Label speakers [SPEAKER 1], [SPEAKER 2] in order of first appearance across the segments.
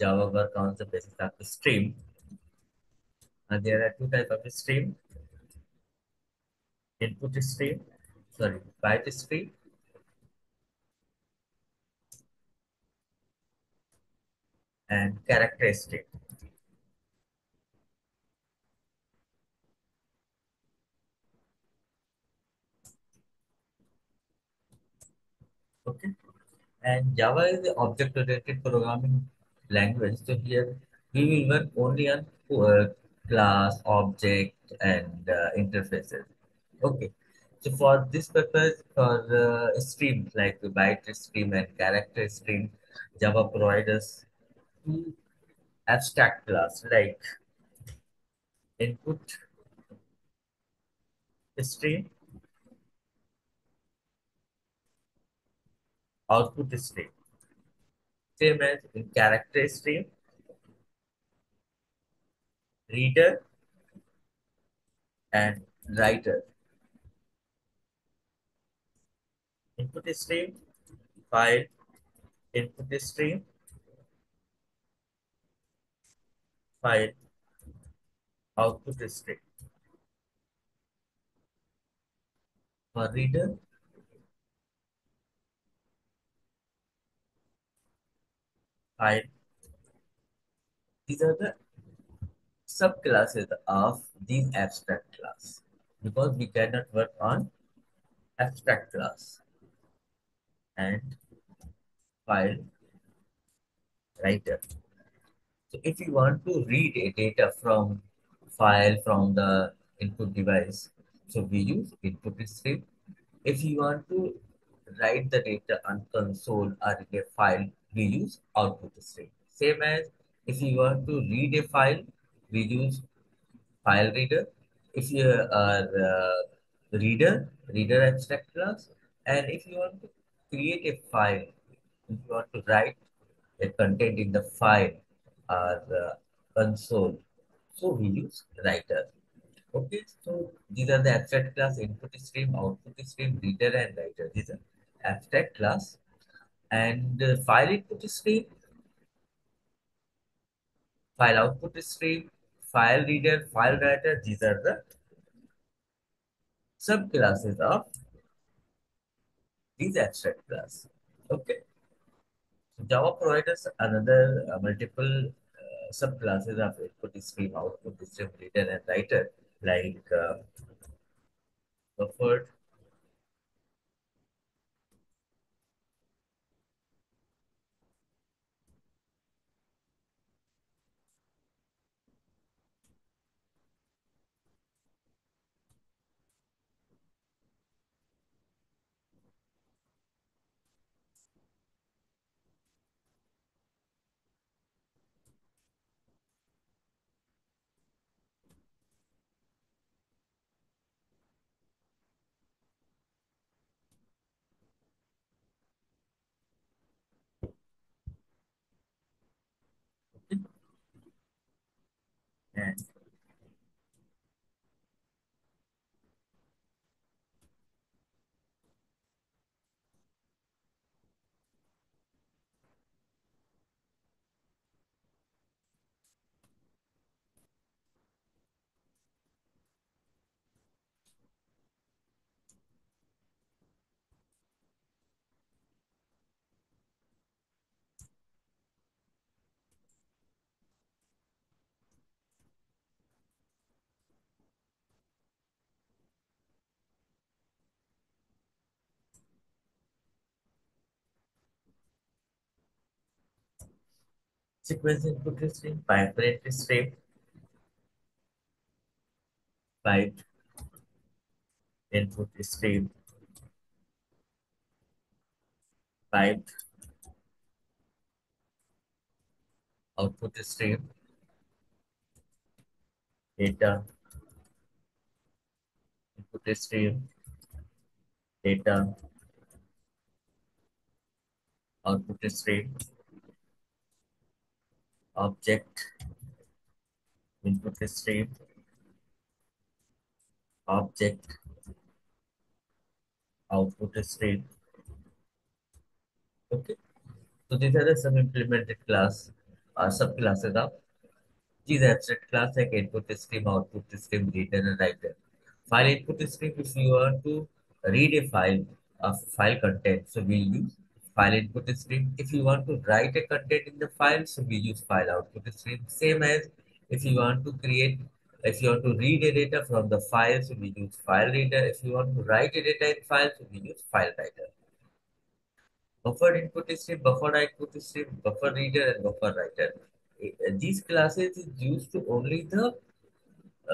[SPEAKER 1] Java work on the basis of the stream. And there are two types of stream. Input stream, sorry, byte stream and character stream. Okay. And Java is the object-oriented programming language. So here we will work only on uh, class, object, and uh, interfaces. Okay. So for this purpose, for uh, streams like the byte stream and character stream, Java provides us two abstract class like input stream, output stream. Same as character stream, reader and writer. Input stream, file, input stream, file, output stream. For reader, file. These are the subclasses of these abstract class because we cannot work on abstract class and file writer. So if you want to read a data from file from the input device, so we use input stream. If you want to write the data on console or in a file, we use output stream. Same as if you want to read a file, we use file reader. If you are uh, reader, reader abstract class, and if you want to create a file, if you want to write a content in the file or the console, so we use writer. Okay, so these are the abstract class input stream, output stream, reader, and writer. These are abstract class. And uh, file input stream, file output stream, file reader, file writer. These are the subclasses of these abstract class. Okay. So Java provides another uh, multiple uh, subclasses of input stream, output stream, reader, and writer, like uh, buffered, and sequence input stream, pipe parent stream, pipe input stream, pipe output stream, data input stream, data output stream, object input stream, object output stream. Okay. So these are the some implemented class or uh, subclasses of these abstract class like input stream, output stream, reader and writer. File input stream, if you want to read a file of file content, so we use file input stream. If you want to write a content in the file, so we use file output stream. Same as if you want to create, if you want to read a data from the file, so we use file reader. If you want to write a data in file, so we use file writer. Buffered input stream, buffered output stream, buffer reader, and buffer writer. These classes is used to only the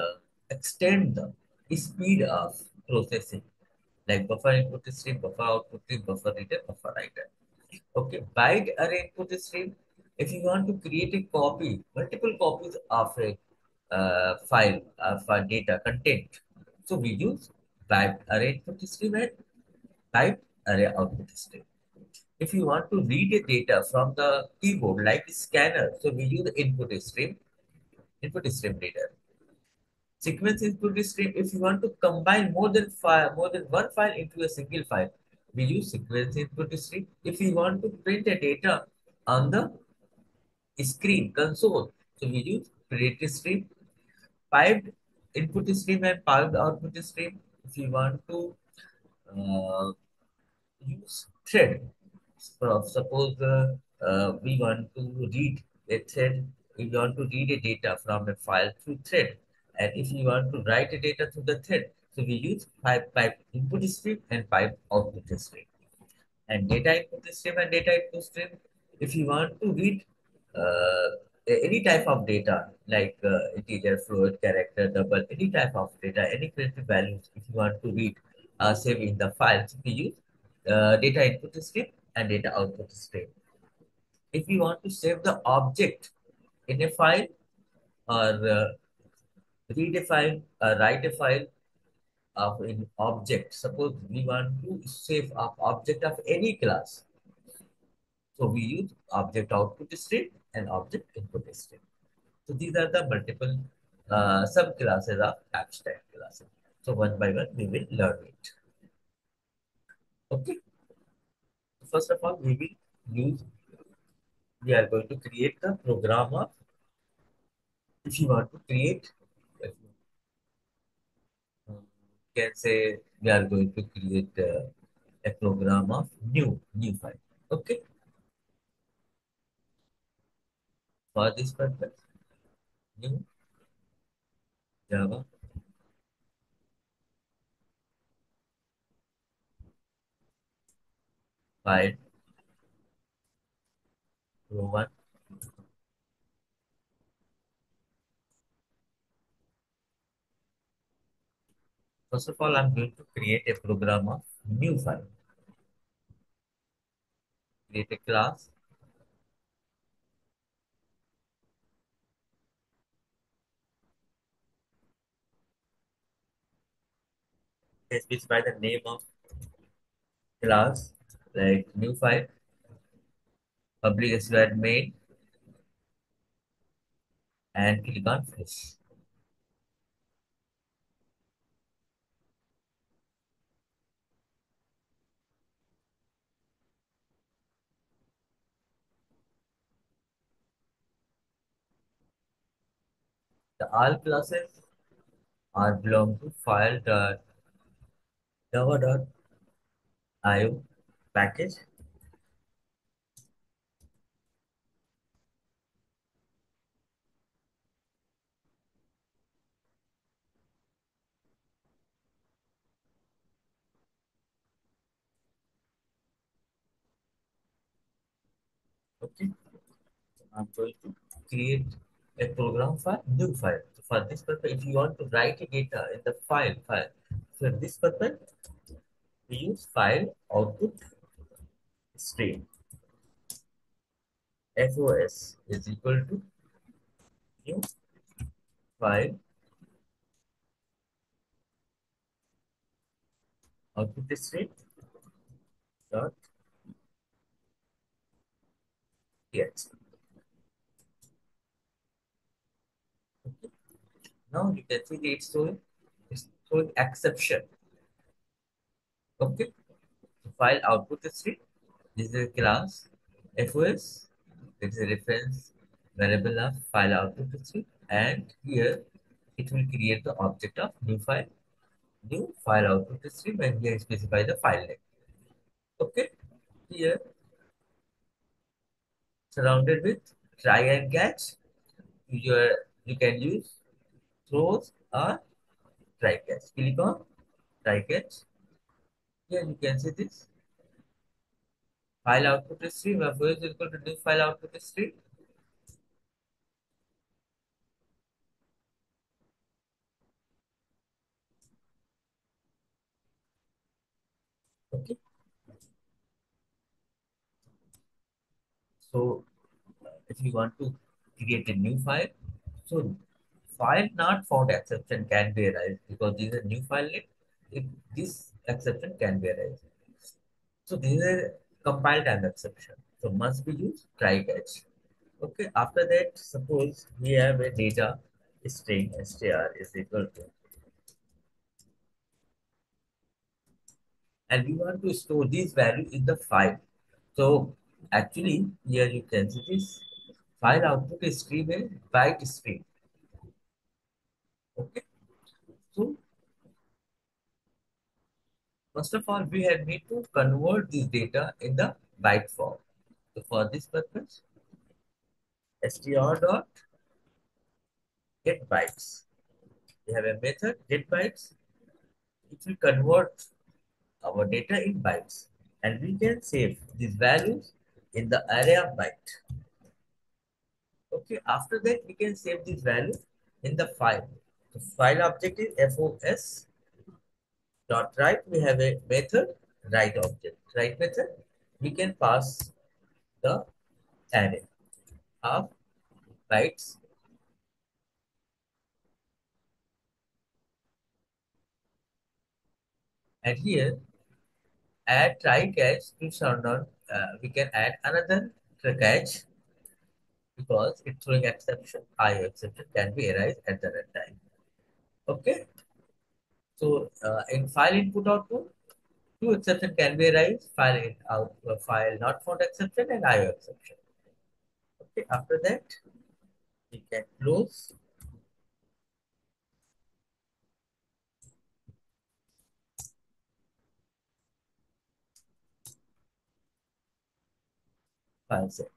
[SPEAKER 1] uh, extend the speed of processing, like buffer input stream, buffer output stream, buffer reader, buffer writer. Okay, byte array input stream. If you want to create a copy, multiple copies of a uh, file of a data content, so we use byte array input stream and byte array output stream. If you want to read a data from the keyboard like scanner, so we use input stream, input stream reader. Sequence input stream, if you want to combine more than file, more than one file into a single file, we use sequence input stream. If we want to print a data on the screen console, so we use print stream, piped input stream and piped output stream. If you want to uh, use thread. Suppose uh, uh, we want to read a thread, we want to read a data from a file through thread. And if you want to write a data through the thread, so we use pipe, pipe input stream and pipe output stream. And data input stream and data input stream, if you want to read uh, any type of data like uh, integer, float, character, double, any type of data, any primitive values, if you want to read, uh, save in the files, we use uh, data input stream and data output stream. If you want to save the object in a file or uh, read a file, uh, write a file of an object, suppose we want to save an object of any class. So we use object output stream and object input stream. So these are the multiple uh, subclasses of abstract classes. So one by one we will learn it. Okay. First of all, we will use, we are going to create the program of, if you want to create, if you um, can say we are going to create uh, a program of new, new file. Okay. For this purpose, new Java file row 1 First of all, I'm going to create a program of new file. Create a class. Specify the name of class like new file, public square main, and click on finish. The all classes are belong to file dot java dot io package. Okay. I'm going to create a program for new file. So for this purpose, if you want to write a data in the file, file. For this purpose, we use file output stream. FOS is equal to new file output stream dot txt. Now you can see it's showing it's showing exception. Okay. File output stream. This is a class FOS. It is a reference variable of file output stream and here it will create the object of new file new file output stream when we specify the file name okay here surrounded with try and catch your you can use throws or try catch click on try catch here you can see this. File output stream. Where is equal to new file output stream. Okay. So if you want to create a new file so file not found exception can be arise because this is a new file name. If this exception can be arise so this is a compile time exception. So must be used try catch okay after that suppose we have a data string str is equal to. And we want to store this value in the file. So actually here you can see this file output is stream a byte stream okay so First of all, we had need to convert this data in the byte form. So for this purpose, str dot get bytes. We have a method get bytes. It will convert our data in bytes, and we can save these values in the array of byte. Okay. After that, we can save these values in the file. The file object is fos dot write. We have a method write object. Write method. We can pass the array of bytes and here add try catch to sound on uh, we can add another try catch because it's throwing exception IO exception can be arise at the runtime okay. So uh, in file input output two exception can be raised, file in out uh, file not found exception and IO exception. Okay after that we can close. File set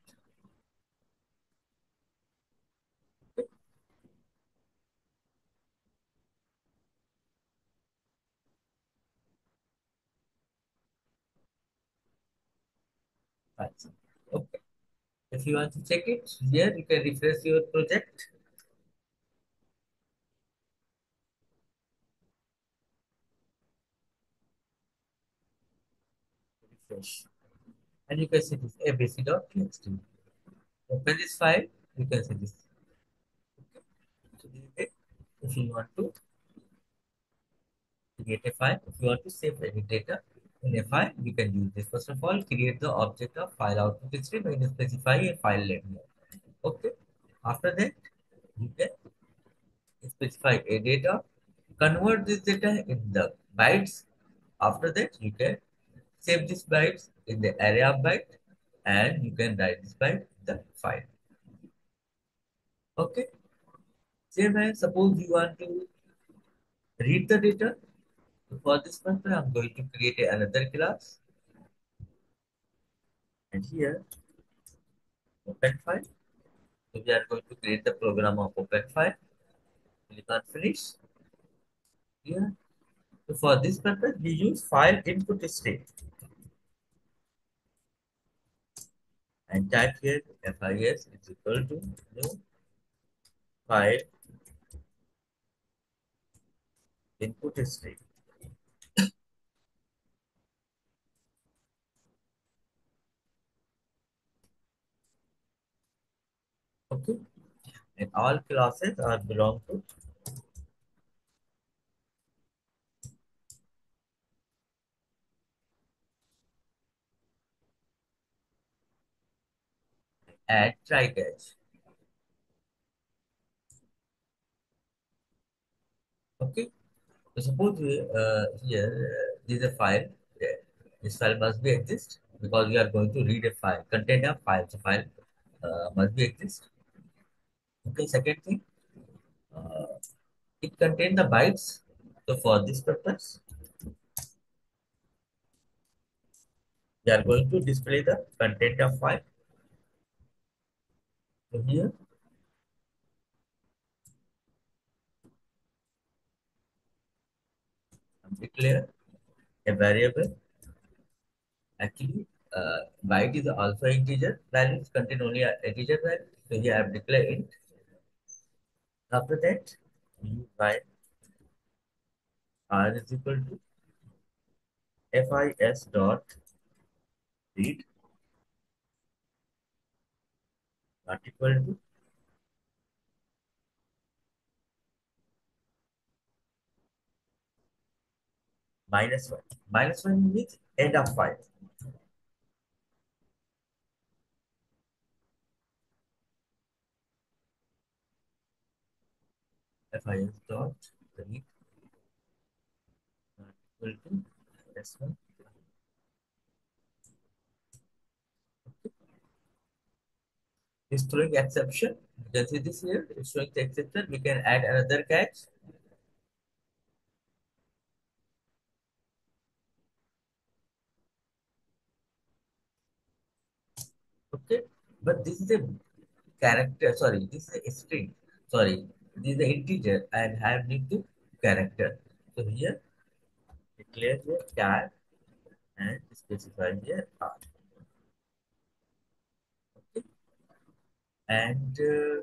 [SPEAKER 1] okay if you want to check it here you can refresh your project refresh and you can see this abc.txt. Open this file, you can see this. Is. If you want to create a file, if you want to save any data in a file, you can use this. First of all, create the object of file output stream by specify a file name. Okay. After that, you can specify a data, convert this data in the bytes. After that, you can save this bytes in the array of byte and you can write this byte in the file. Okay. Same as suppose you want to read the data. For this purpose, I'm going to create another class. And here, open file. So we are going to create the program of open file. Click on finish. Here. So for this purpose, we use file input stream. And type here FIS is equal to new file input stream. Okay. And all classes are belong to add try catch. Okay. So suppose we, uh, here uh, this is a file. This file must be exist because we are going to read a file, contain a file. So file uh, must be exist. Okay, second thing, uh, it contains the bytes. So for this purpose, we are going to display the content of file. So here, declare a variable. Actually, uh, byte is also integer values contain only integer value. So here I have declared int. After that, we byte r is equal to fis dot read not equal to minus 1. Minus 1 means end of file. Fis dot read equal to minus 1. It's throwing exception. You can see this here. It's showing the exception. We can add another catch. Okay. But this is a character. Sorry, this is a string. Sorry, this is an integer and have need to character. So here declare the char and specify the r. Okay. And uh,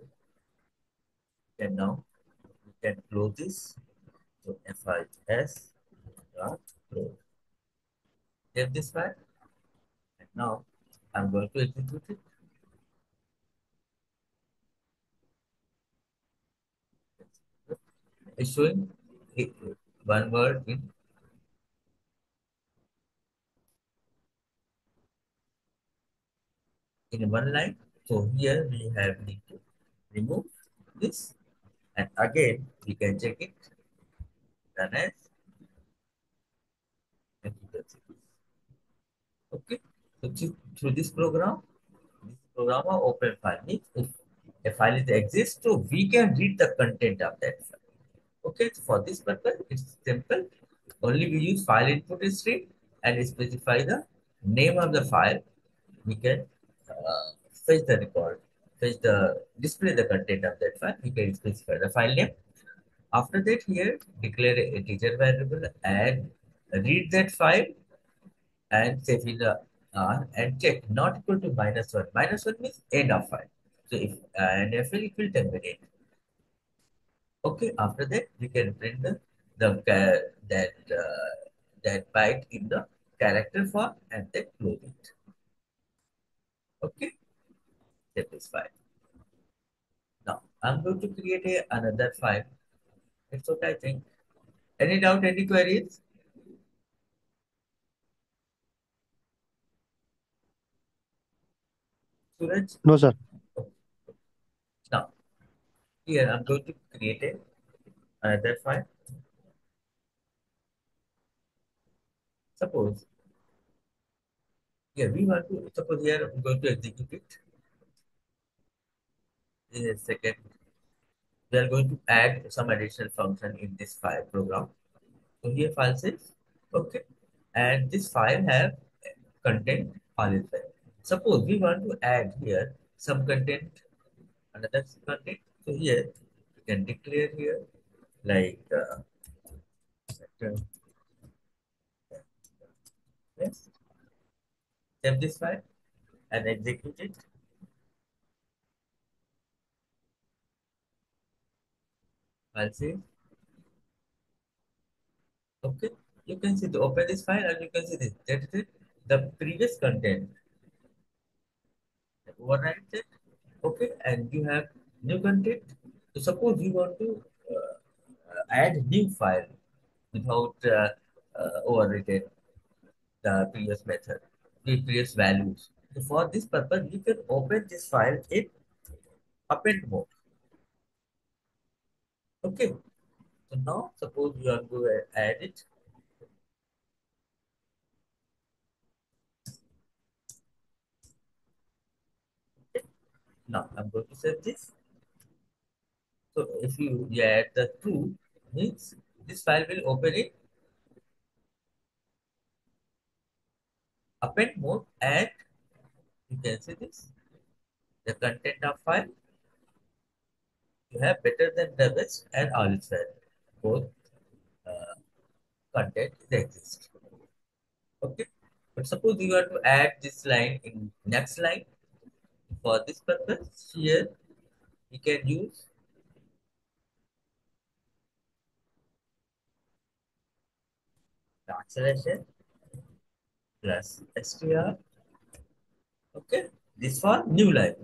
[SPEAKER 1] can now we can close this. So fis dot close. Save this file. And now I'm going to execute it. It's showing one word in in one line. So here we have need to remove this and again we can check it run as and you can see this. Okay. So through this program, this program open file if a file is exists, so we can read the content of that file. Okay, so for this purpose, it's simple. Only we use file input stream and specify the name of the file. We can uh, fetch the record, fetch the display the content of that file. We can specify the file name. After that, here declare a integer variable and read that file and save in the R and check not equal to minus one. Minus one means end of file. So if uh, and if will terminate. Okay, after that we can print the, the that uh, that byte in the character form and then close it. Okay, that is fine. Now I'm going to create a, another file. That's what I think. Any doubt, any queries? Suraj?
[SPEAKER 2] No, sir.
[SPEAKER 1] Here I'm going to create a, another file. Suppose, here we want to, suppose here I'm going to execute it. In a second, we are going to add some additional function in this file program. So here file says, okay, and this file have content is. Suppose we want to add here some content, another content. So here you can declare here like uh, save this file and execute it. I'll save. Okay, you can see the open this file and you can see this. That is it. The previous content. Overwrite it. Okay, and you have new content. So suppose you want to uh, add new file without uh, uh, overwritten the previous method, the previous values. So for this purpose, you can open this file in append mode. Okay. So now suppose you are going to add it. Now I'm going to save this. So if you add the two, means this file will open in append mode and you can see this the content of file you have better than the best and all. Both uh, content exist. Okay. But suppose you want to add this line in next line. For this purpose, here we can use acceleration plus str. Okay. This for new line.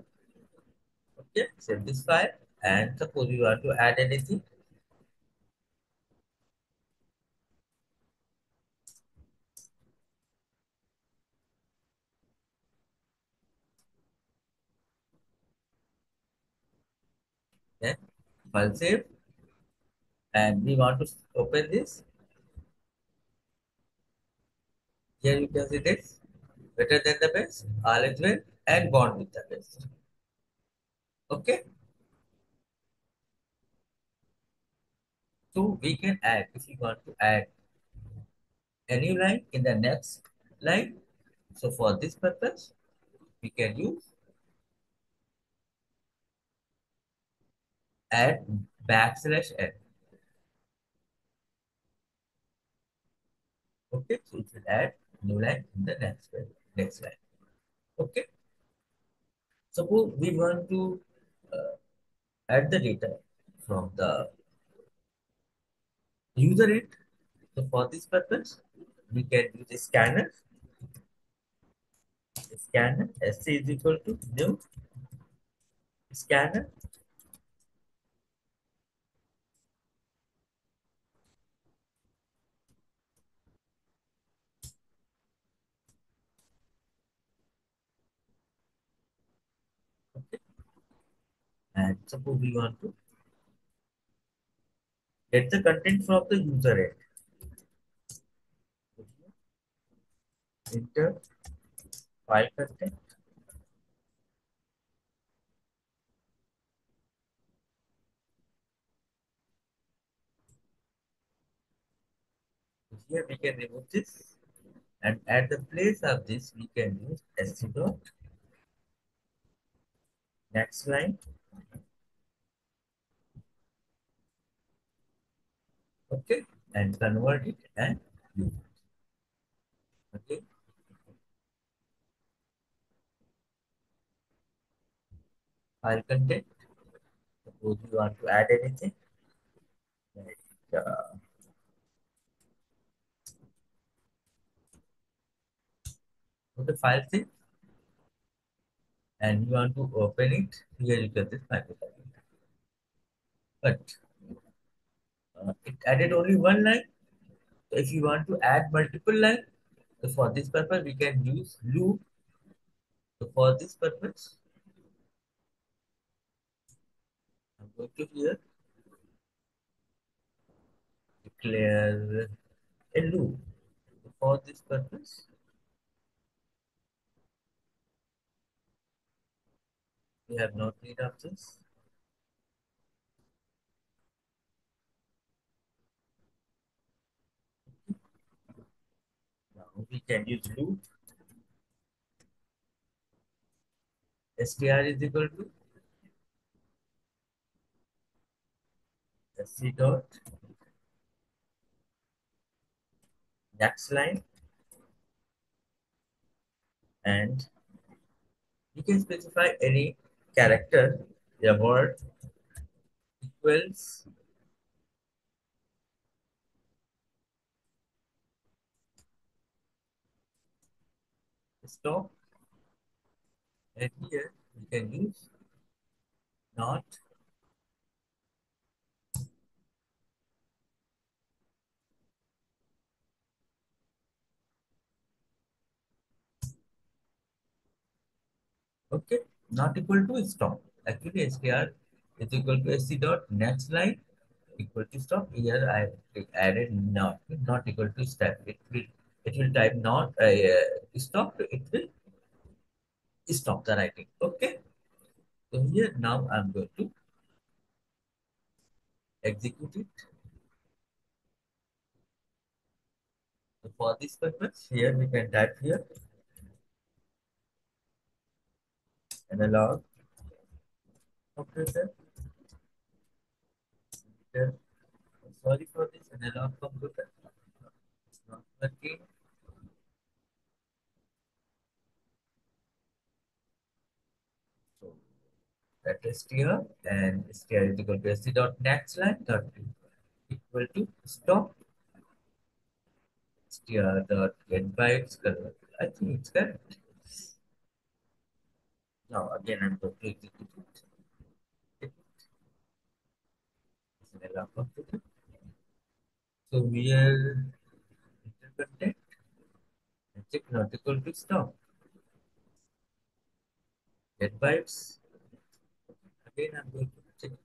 [SPEAKER 1] Okay. Save this file and suppose you want to add anything. Then file save and we want to open this. Here you can see this better than the best, well, and bond with the best. Okay. So we can add, if you want to add any line in the next line. So for this purpose, we can use add backslash n. Okay, so it will add new line in the next line. Next line. Okay. Suppose we want to uh, add the data from the user end. So for this purpose, we can use a scanner. A scanner sc is equal to new scanner Suppose we want to get the content from the user end. Enter file content. Here we can remove this and at the place of this we can use sc dot next line okay and convert it and use it okay. File content. Suppose you want to add anything like uh, okay file thing and you want to open it? Here you get this microcontroller but uh, it added only one line. So if you want to add multiple line so for this purpose we can use loop. So for this purpose i'm going to here declare a loop. For this purpose we have no need of this? Now we can use loop str is equal to sc dot next line. And you can specify any character a word equals stop. And here we can use not okay not equal to stop. Actually str is equal to sc dot next line equal to stop. Here i added not. Not equal to step. It will it will type not uh, stop. It will stop the writing. Okay. So here now i'm going to execute it. So for this purpose, here we can type here analog computer. Here, sorry for this analog computer. It's not working. So that is str and str is equal to st dot next line dot equal to stop str dot get bytes color. I think it's correct. Now again I'm going to execute it. So here enter content and check not equal to stop. Get bytes. Again I'm going to check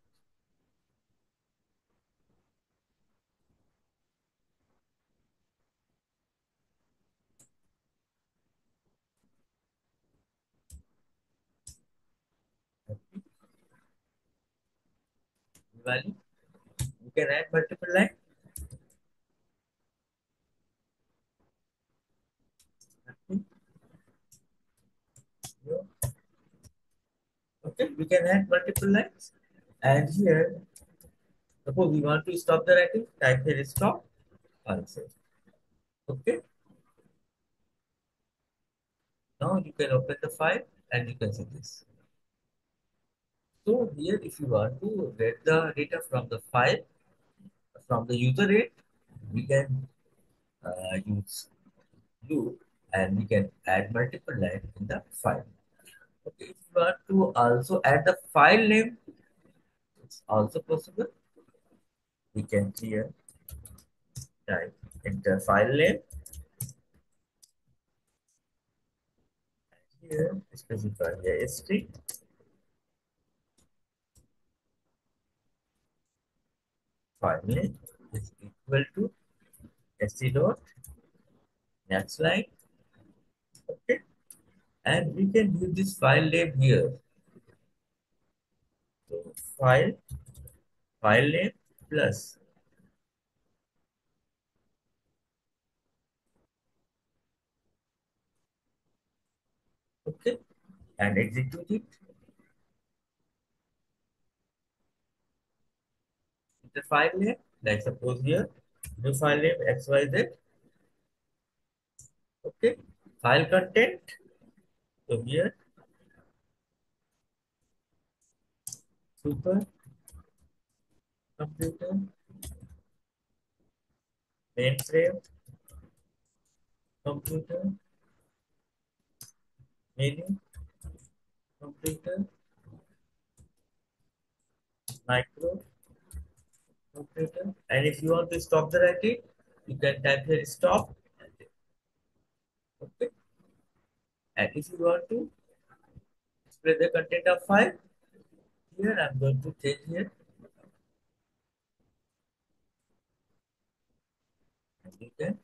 [SPEAKER 1] value. You can add multiple line. Okay, we can add multiple lines. And here, suppose we want to stop the writing, type here stop, answer. Okay. Now you can open the file and you can see this. So here, if you want to get the data from the file, from the user rate, we can uh, use loop and we can add multiple lines in the file. Okay, if you want to also add the file name, it's also possible. We can here type enter file name. Here specify the st File name is equal to SC dot next line. Okay. And we can use this file name here. So file, file name plus okay and execute it The file name, like suppose here, new file name xyz. Okay, file content. So here, super computer mainframe computer menu computer micro and if you want to stop the writing you can type here stop. Okay. And if you want to display the content of file here i'm going to change here. And you can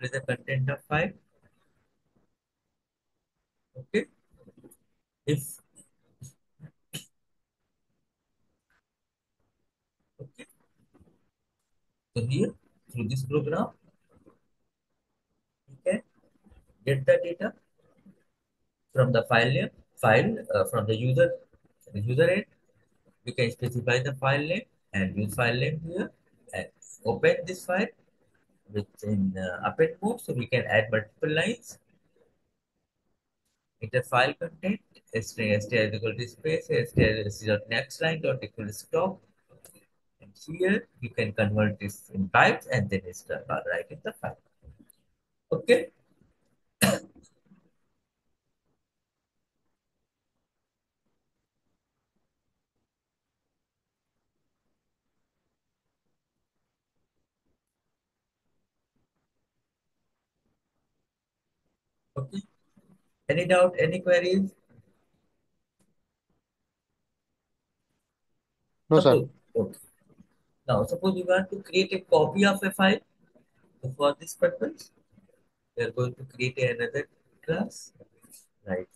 [SPEAKER 1] display the content of file. Okay. If so here through this program. You can get the data from the file name file uh, from the user the user end. We can specify the file name and use file name here. And open this file within uh, append mode. So we can add multiple lines. Enter file content string str is equal to space str is dot next line dot equal to stop here you can convert this in bytes and then it's done start writing the file okay okay any doubt any queries
[SPEAKER 2] No, sir.
[SPEAKER 1] Okay. Now, suppose you want to create a copy of a file. So for this purpose, we are going to create another class, right?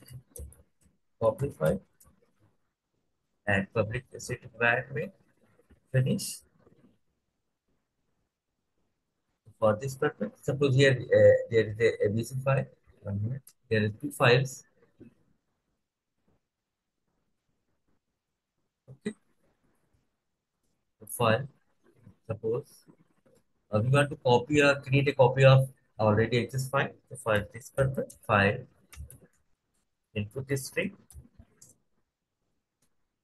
[SPEAKER 1] Copy file. and public state environment. Finish. For this purpose, suppose here uh, there is a ABC file. There are two files. Okay. The file. Suppose. Uh, we want to copy or create a copy of already exist file. So for this purpose, file input stream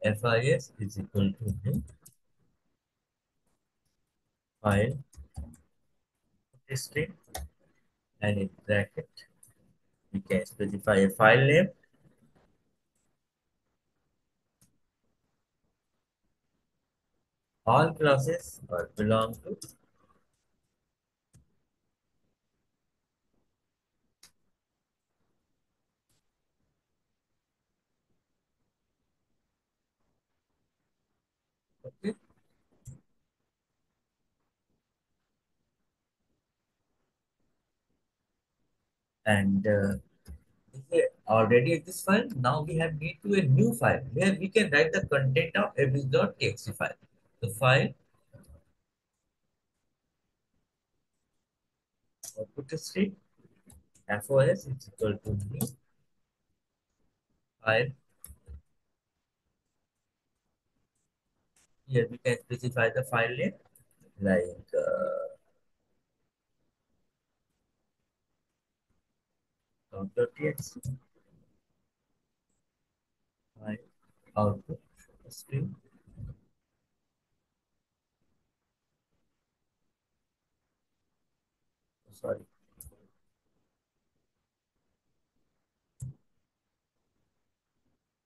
[SPEAKER 1] FIS is equal to new. File string and in bracket. We can specify a file name all classes are belong to and uh, already this file now we have need to a new file where we can write the content of abs.txt file the file. Output stream fos is equal to new file. Here we can specify the file name like uh, count.txt file. Output stream sorry.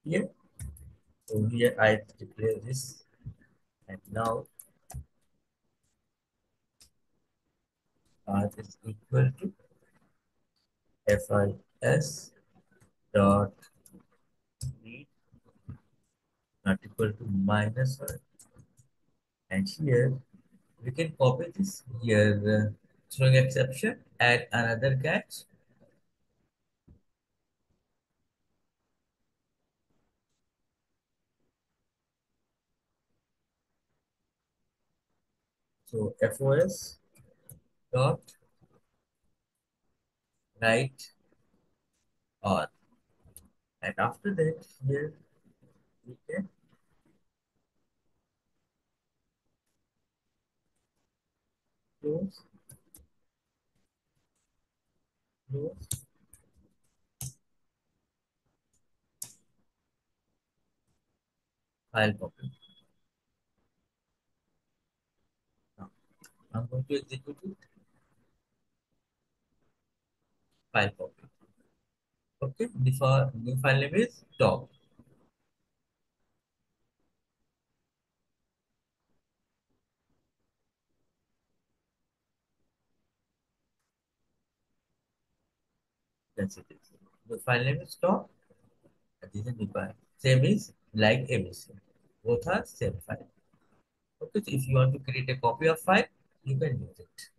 [SPEAKER 1] Here. So here i declare this. And now path is equal to fis dot read not equal to minus one and here we can copy this here throwing exception add another catch so fos dot write on. And after that here we can close file copy. I'm going to execute it. File copy. Okay the file, new file name is top it the file name is top that is file same is like abc both are same file okay so if you want to create a copy of file you can use it.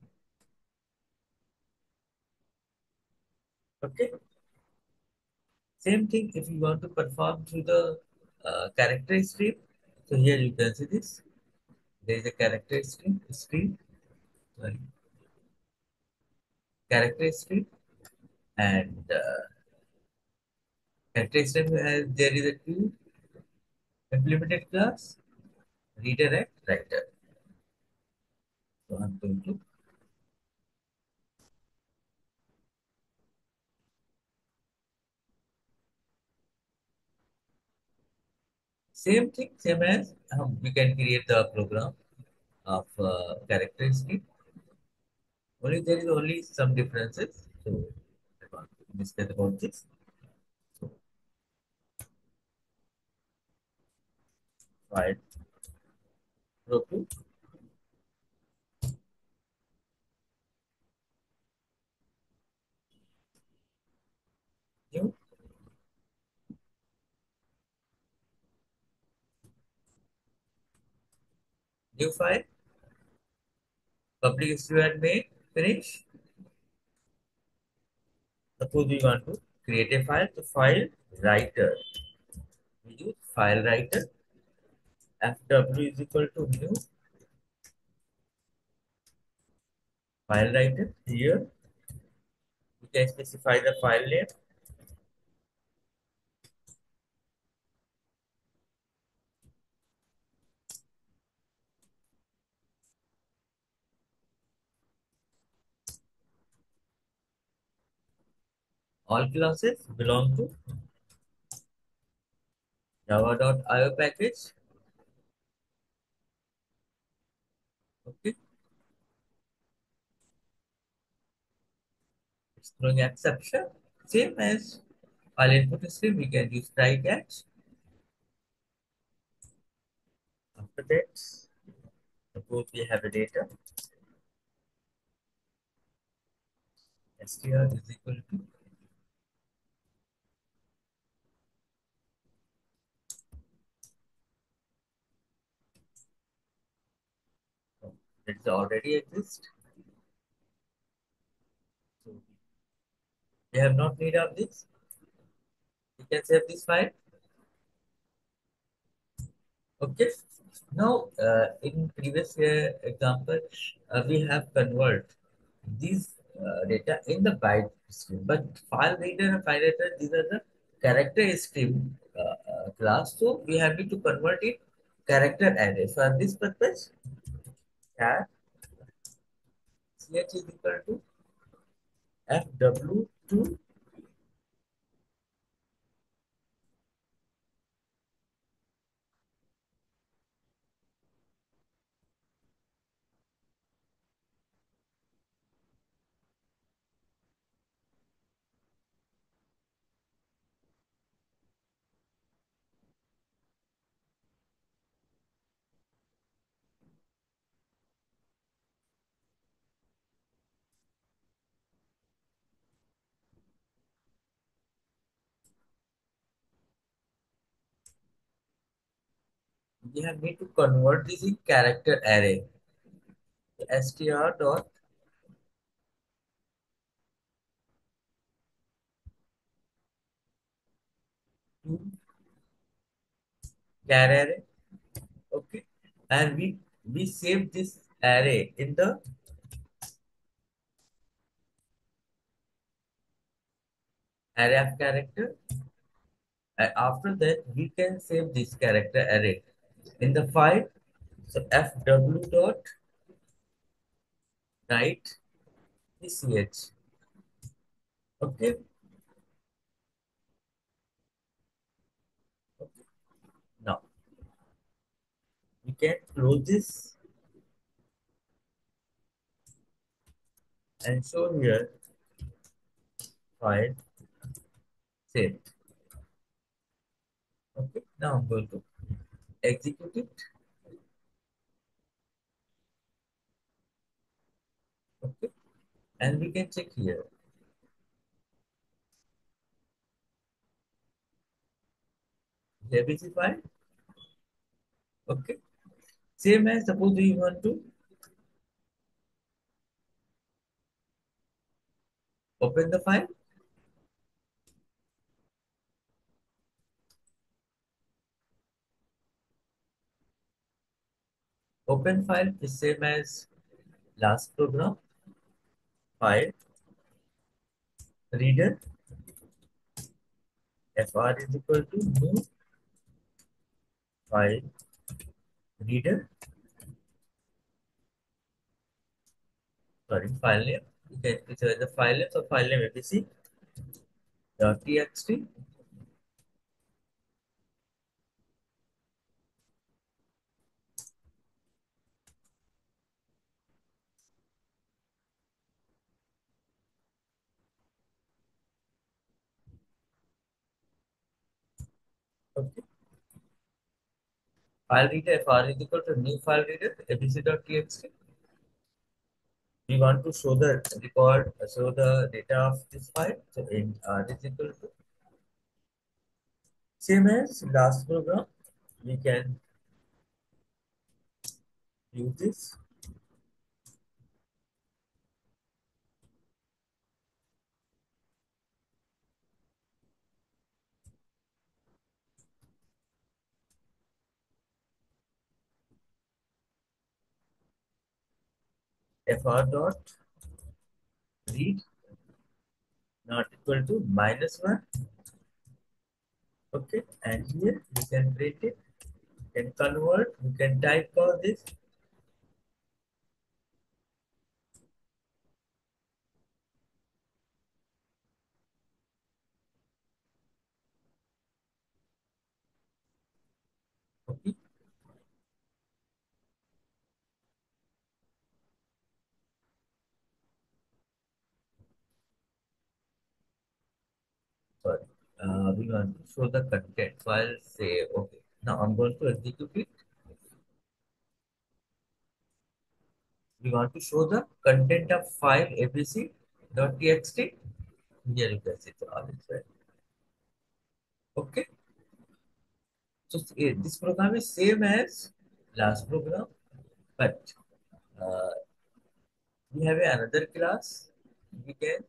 [SPEAKER 1] Okay. Same thing if you want to perform through the uh, character stream so here you can see this. There is a character stream stream. Sorry. Character stream and uh, character stream has there is a two implemented class reader and writer. So i'm going to same thing same as um, we can create the program of uh, character stream only there is only some differences so discuss about this so file roku new new file public student may finish suppose we want to create a file. So file writer. We use file writer. Fw is equal to new. File writer here. We can specify the file name all classes belong to java.io package. Okay. It's throwing exception. Same as file input we can use try catch. After that suppose we have a data. Str is equal to it's already exist. So we have not need of this. We can save this file. Okay. Now uh, in previous uh, example uh, we have convert these uh, data in the byte stream. But file reader and file reader these are the character stream uh, uh, class. So we have to convert it character array. For this purpose char ch is equal to fw2 we have need to convert this in character array. Str dot to char array. Okay. And we we save this array in the array of character. And after that we can save this character array in the file so fw dot write ch okay. Okay. Now we can close this and show here file saved okay. Now i'm going to execute it. Okay. And we can check here. ABC file okay. Same as suppose we want to open the file open file is same as last program. File. Reader. Fr is equal to new file reader. Sorry file name. You can the file name so file name abc dot txt okay file reader fr is equal to new file reader abc dot we want to show the record show the data of this file. So in uh, is equal to same as last program we can use this fr dot read not equal to minus 1 okay and here we can print it you can convert. We can type all this okay sorry. Uh, we want to show the content. So i'll say okay. Now i'm going to execute it. We want to show the content of file abc.txt here you can see the is right? Okay. So this program is same as last program but uh, we have another class. We can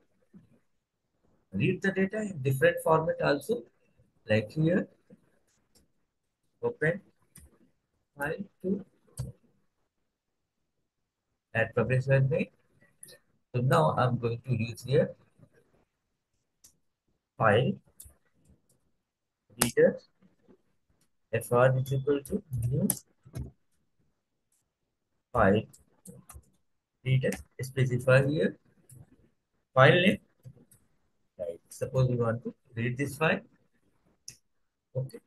[SPEAKER 1] read the data in different format also like here. Open file to add publish name. So now i'm going to use here file reader fr is equal to new file reader specify here file name suppose we want to read this file. Okay.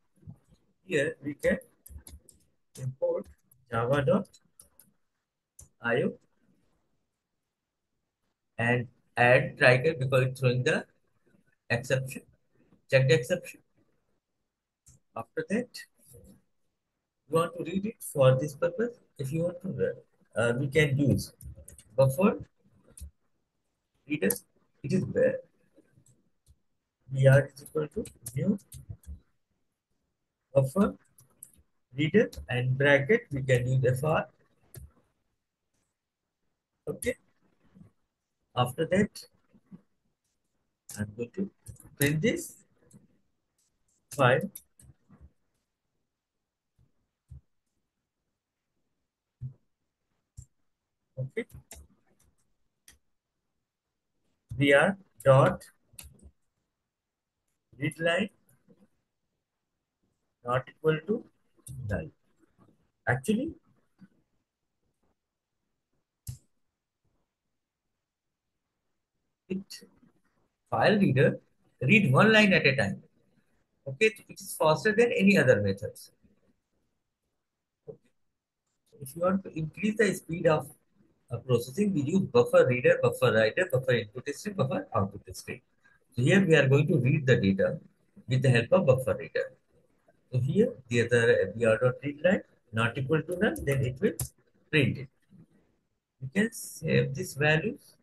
[SPEAKER 1] Here we can import java.io and add tracker because it's throwing the exception check the exception. After that you want to read it for this purpose. If you want to uh, we can use buffer reader it is where br is equal to new buffer reader and bracket we can use fr okay. After that i'm going to print this file. Okay. Br dot read line not equal to null actually it file reader read one line at a time. Okay it is faster than any other methods. Okay. if you want to increase the speed of uh, processing we use buffer reader buffer writer buffer input stream buffer output stream so here we are going to read the data with the help of buffer reader so here the other br dot read line not equal to null then it will print it you can save these values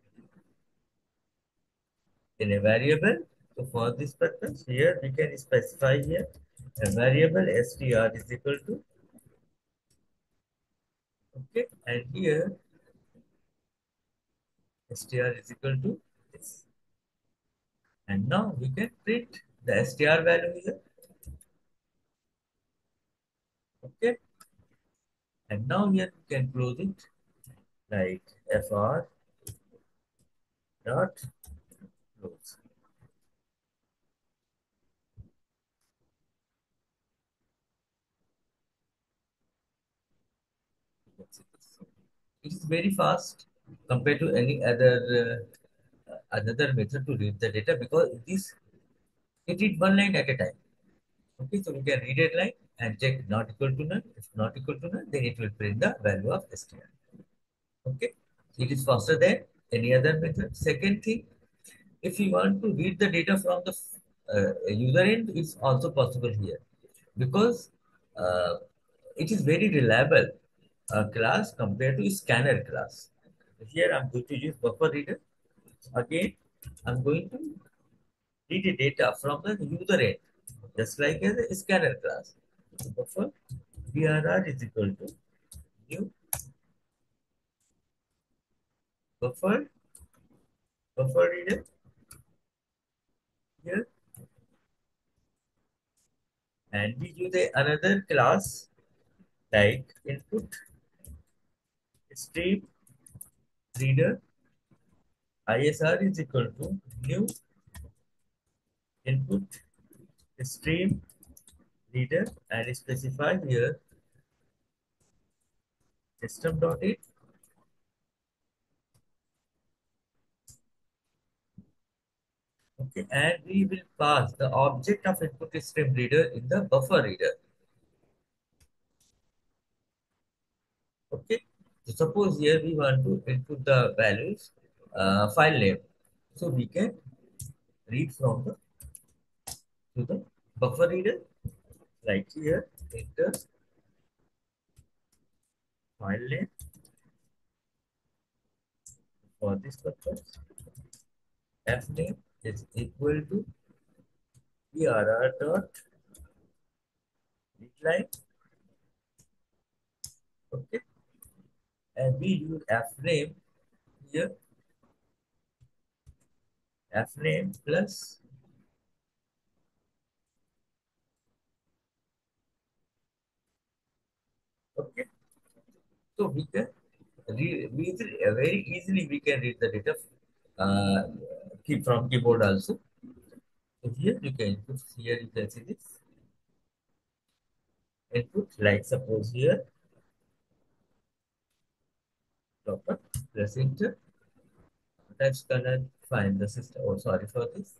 [SPEAKER 1] in a variable. So for this purpose, here we can specify here a variable str is equal to okay, and here str is equal to. And now we can print the str value here. Okay. And now here we can close it like fr dot close. It is very fast compared to any other uh, another method to read the data because it is it read one line at a time. Okay, so we can read a line and check not equal to none. If not equal to none, then it will print the value of str. Okay, it is faster than any other method. Second thing, if you want to read the data from the uh, user end, it's also possible here because uh, it is very reliable uh, class compared to scanner class. Here I'm going to use buffer reader. Again, I'm going to read the data from the user end, just like as a scanner class. Buffer BRR is equal to new. Buffer buffer reader. Here. And we use another class like input stream reader ISR is equal to new input stream reader and specify here system dot it. Okay and we will pass the object of input stream reader in the buffer reader. Okay so suppose here we want to input the values uh, file name so we can read from the to the buffer reader right here enter file name for this purpose f name is equal to err dot readline okay. And we use f name here f name plus okay. So we can read easily, very easily we can read the data uh, from keyboard also. So here you can input here you can see this. Input like suppose here. Proper press enter. Touch color find the system. Oh sorry for this.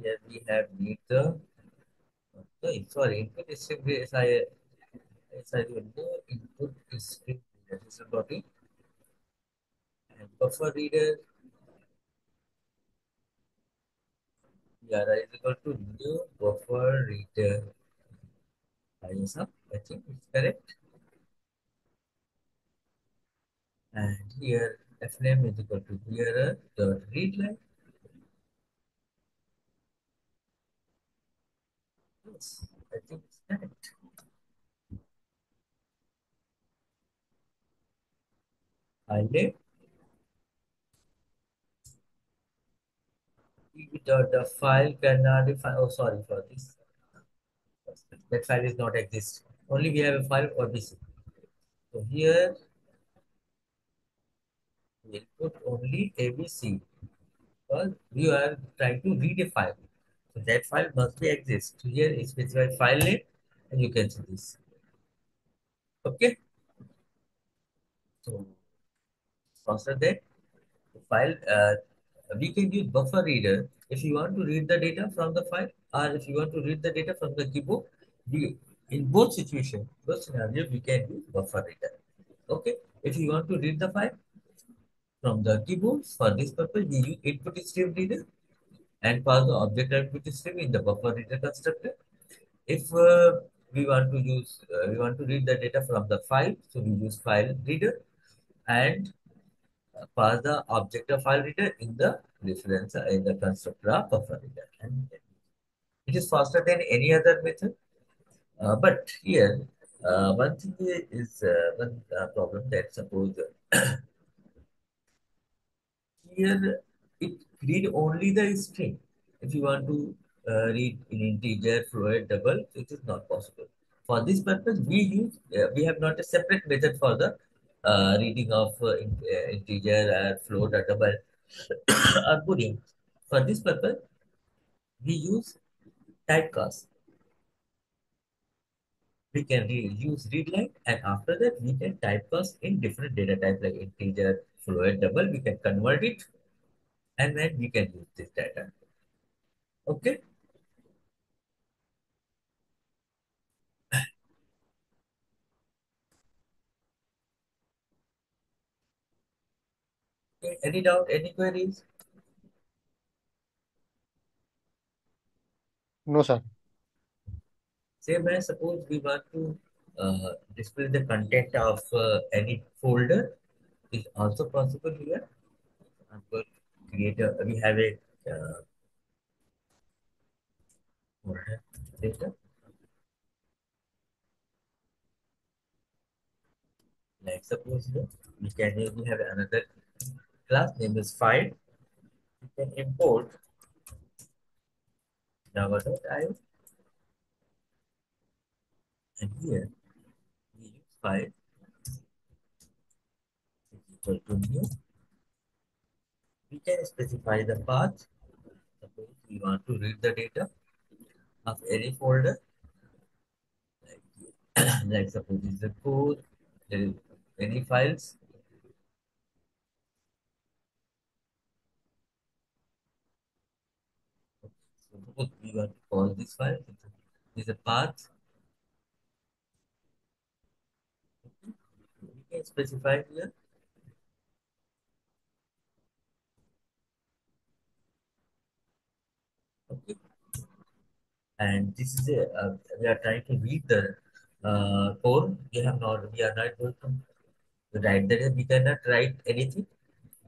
[SPEAKER 1] Here we have need the okay sorry input is I inside window input stream system dot in and buffer reader. Yeah is equal to new buffer reader. ISM I think it's correct. And here fname is equal to bearer dot read line. Yes I think it's correct. I name the, the file cannot define oh sorry for this. That file is not exist. Only we have a file for this so here we put only abc because you are trying to read a file. So that file must be exist. Here is specified file name and you can see this. Okay? So faster that. File uh, we can use buffer reader. If you want to read the data from the file or if you want to read the data from the keyboard we in both situations both scenarios we can use buffer reader. Okay? If you want to read the file from the keyboard for this purpose we use input stream reader and pass the object input stream in the buffer reader constructor if uh, we want to use uh, we want to read the data from the file so we use file reader and pass the object of file reader in the reference uh, in the constructor of buffer reader. And it is faster than any other method. Uh, but here, uh, one thing is uh, one uh, problem that suppose here it read only the string. If you want to uh, read in integer, float, double, it is not possible. For this purpose, we use we have not a separate method for the uh, reading of uh, uh, integer or float or double or boolean. For this purpose, we use typecast. We can re use readline and after that we can typecast in different data type like integer, float, double. We can convert it and then we can use this data. Okay. Okay, any doubt, any queries?
[SPEAKER 2] No, sir.
[SPEAKER 1] Same as suppose we want to uh, display the content of uh, any folder is also possible here. I'm going to create a, we have a uh. Like suppose here, we can we have another class name is file. We can import java.io and here we use file equal to we can specify the path. Suppose we want to read the data of any folder, like, like suppose is the code, there is any files. Suppose we want to call this file, is a path. We can specify here Okay. And this is a, uh, we are trying to read the uh, code. We have not, we are not going to write that. We cannot write anything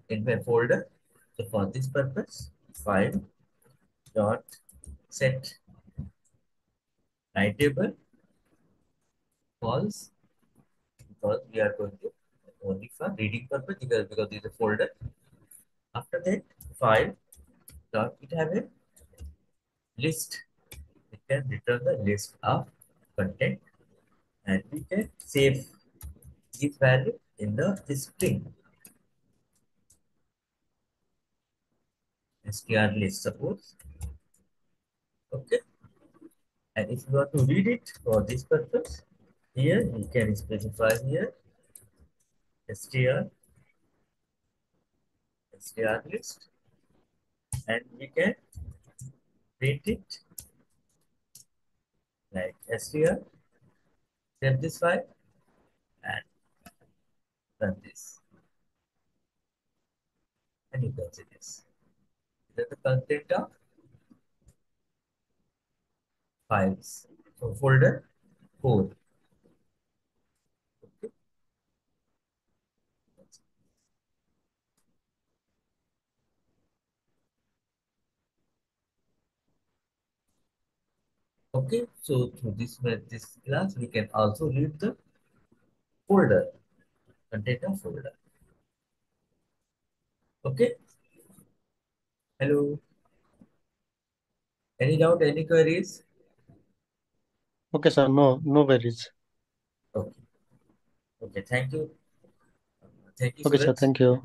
[SPEAKER 1] in my folder. So for this purpose, file dot set writable false because we are going to only for reading purpose because because this is a folder. After that, file dot it have a list. Can return the list of content and we can save this value in the string. Str list suppose. Okay. And if you want to read it for this purpose here you can specify here str str list and we can print it like str save this file and run this. And you can see this. Is the content of files. So folder 4 Okay, so through this uh, this class, we can also read the folder, content of folder. Okay. Hello. Any doubt, any queries?
[SPEAKER 2] Okay, sir. No, no worries.
[SPEAKER 1] Okay. Okay, thank you. Thank you,
[SPEAKER 2] Okay, sir. Thank you.